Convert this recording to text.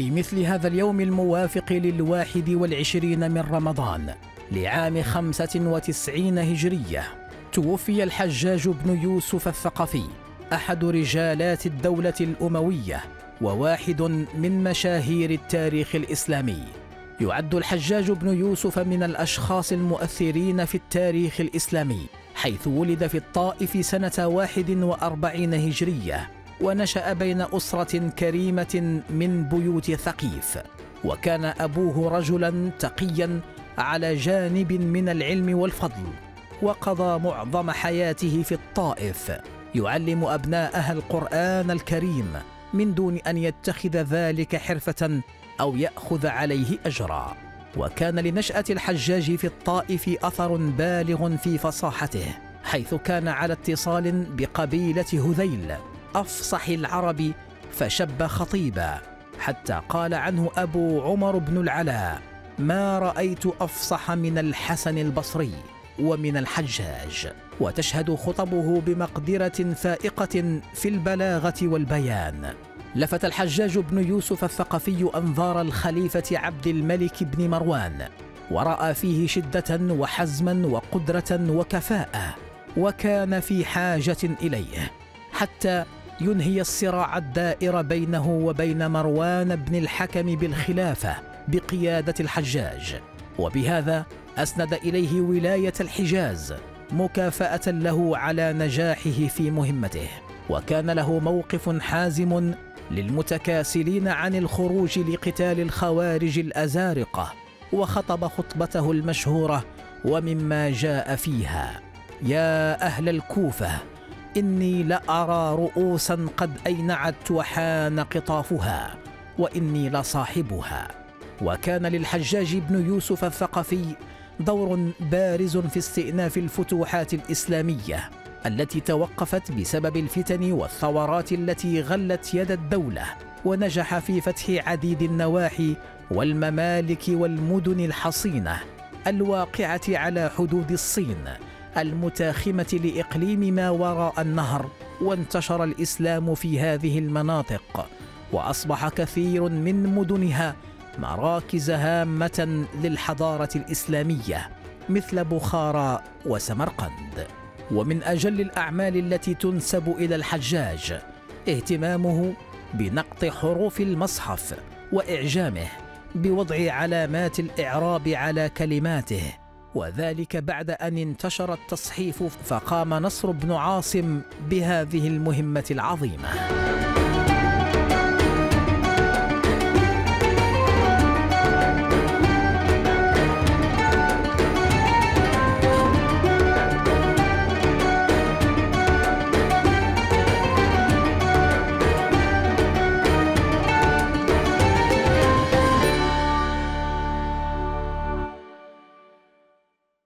مثل هذا اليوم الموافق للواحد والعشرين من رمضان لعام خمسة وتسعين هجرية. توفي الحجاج بن يوسف الثقفي أحد رجالات الدولة الأموية وواحد من مشاهير التاريخ الإسلامي. يعد الحجاج بن يوسف من الأشخاص المؤثرين في التاريخ الإسلامي حيث ولد في الطائف سنة واحد وأربعين هجرية. ونشأ بين أسرة كريمة من بيوت ثقيف وكان أبوه رجلا تقيا على جانب من العلم والفضل وقضى معظم حياته في الطائف يعلم أبناءها القرآن الكريم من دون أن يتخذ ذلك حرفة أو يأخذ عليه أجرا. وكان لنشأة الحجاج في الطائف أثر بالغ في فصاحته حيث كان على اتصال بقبيلة هذيل. أفصح العرب فشب خطيبا حتى قال عنه أبو عمر بن العلاء ما رأيت أفصح من الحسن البصري ومن الحجاج وتشهد خطبه بمقدرة فائقة في البلاغة والبيان. لفت الحجاج بن يوسف الثقفي أنظار الخليفة عبد الملك بن مروان ورأى فيه شدة وحزما وقدرة وكفاءة وكان في حاجة إليه حتى ينهي الصراع الدائر بينه وبين مروان بن الحكم بالخلافة بقيادة الحجاج. وبهذا أسند إليه ولاية الحجاز مكافأة له على نجاحه في مهمته. وكان له موقف حازم للمتكاسلين عن الخروج لقتال الخوارج الأزارقة وخطب خطبته المشهورة ومما جاء فيها يا أهل الكوفة إني لأرى رؤوسا قد أينعت وحان قطافها وإني لصاحبها. وكان للحجاج بن يوسف الثقفي دور بارز في استئناف الفتوحات الإسلامية التي توقفت بسبب الفتن والثورات التي غلت يد الدولة ونجح في فتح عديد النواحي والممالك والمدن الحصينة الواقعة على حدود الصين. المتاخمة لإقليم ما وراء النهر وانتشر الإسلام في هذه المناطق وأصبح كثير من مدنها مراكز هامة للحضارة الإسلامية مثل بخارى وسمرقند. ومن أجل الأعمال التي تنسب إلى الحجاج اهتمامه بنقط حروف المصحف وإعجامه بوضع علامات الإعراب على كلماته وذلك بعد أن انتشر التصحيف فقام نصر بن عاصم بهذه المهمة العظيمة.